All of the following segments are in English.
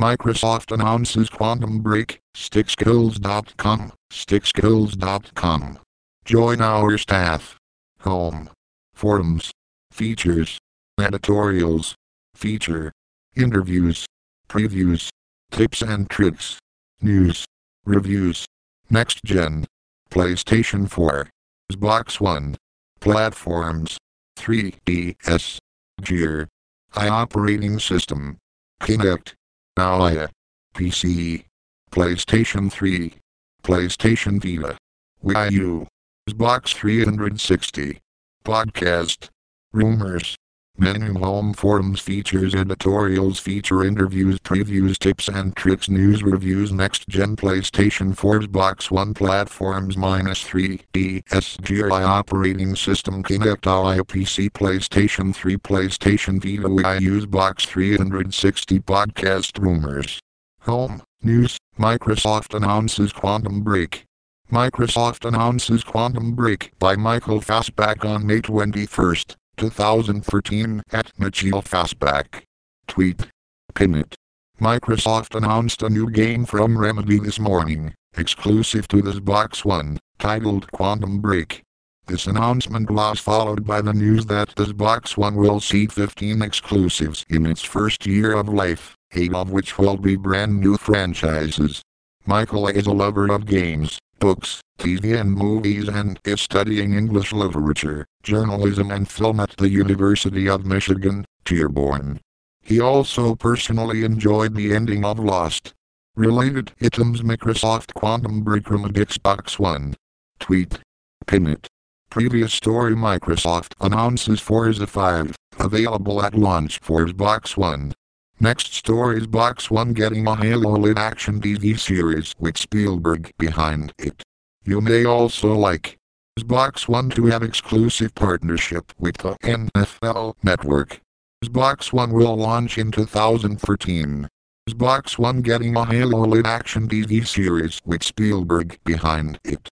Microsoft announces Quantum Break, stickskills.com, stickskills.com. Join our staff. Home. Forums. Features. Editorials. Feature. Interviews. Previews. Tips and tricks. News. Reviews. Next Gen. PlayStation 4. Xbox One. Platforms. 3DS. Gear. I operating system. Kinect. Ally. PC. PlayStation 3. PlayStation Vita. Wii U. Xbox 360. Podcast. Rumors. Menu home forums features editorials feature interviews previews tips and tricks news reviews next gen PlayStation 4 Xbox One platforms minus 3 DSGI operating system Kinect Ally PC PlayStation 3 PlayStation Vita Wii U Xbox 360 podcast rumors. Home News Microsoft announces Quantum Break. Microsoft announces Quantum Break by Michael Fassbach on May 21st. 2013 at Michael Fassbach. Tweet. Pin it. Microsoft announced a new game from Remedy this morning, exclusive to the Xbox One, titled Quantum Break. This announcement was followed by the news that the Xbox One will see 15 exclusives in its first year of life, 8 of which will be brand new franchises. Michael is a lover of games, books, TV and movies and is studying English literature, journalism and film at the University of Michigan, Dearborn. He also personally enjoyed the ending of Lost. Related items Microsoft Quantum Break from Xbox One. Tweet. Pin it. Previous story Microsoft announces Forza 5, available at launch for Xbox One. Next story Xbox One getting a Halo lit action TV series with Spielberg behind it. You may also like Xbox One to have exclusive partnership with the NFL Network. Xbox One will launch in 2013. Xbox One getting a Halo lit action TV series with Spielberg behind it.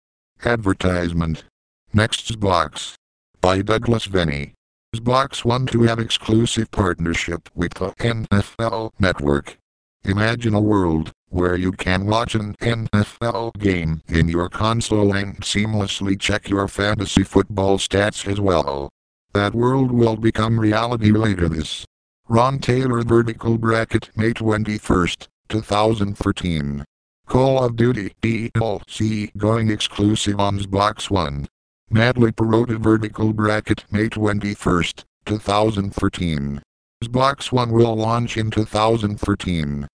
Advertisement. Next Xbox. By Douglas Vennie. Xbox One to have exclusive partnership with the NFL Network. Imagine a world where you can watch an NFL game in your console and seamlessly check your fantasy football stats as well. That world will become reality later this. Ron Taylor Vertical Bracket May 21st, 2013. Call of Duty DLC going exclusive on Xbox One. Madly Perota Vertical Bracket May 21st, 2013. Xbox One will launch in 2013.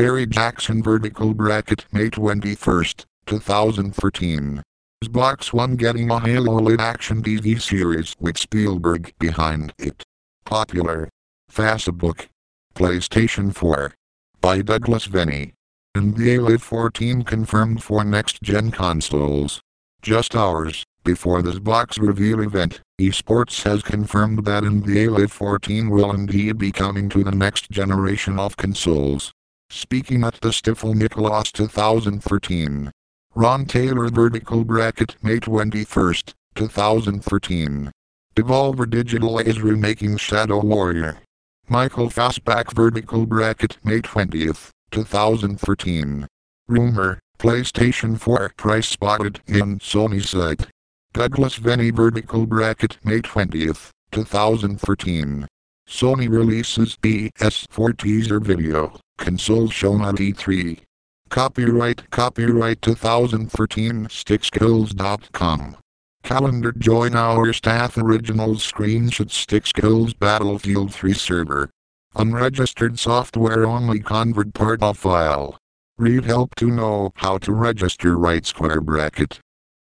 Perry Jackson Vertical Bracket May 21st, 2013. Xbox One getting a Halo lit action TV series with Spielberg behind it. Popular. Facebook. PlayStation 4. By Douglas Vennie. NBA Live 14 confirmed for next-gen consoles. Just hours before Xbox reveal event, EA Sports has confirmed that NBA Live 14 will indeed be coming to the next generation of consoles. Speaking at the Stifel Nicolaus 2013. Ron Taylor Vertical Bracket May 21st, 2013. Devolver Digital is remaking Shadow Warrior. Michael Fassbach Vertical Bracket May 20th, 2013. Rumor, PlayStation 4 price spotted in Sony site. Douglas Vennie Vertical Bracket May 20th, 2013. Sony releases PS4 teaser video, console shown at E3. Copyright Copyright 2013 Stickskills.com Calendar Join our staff originals screenshot Stickskills Battlefield 3 server. Unregistered software only convert part of file. Read help to know how to register right square bracket.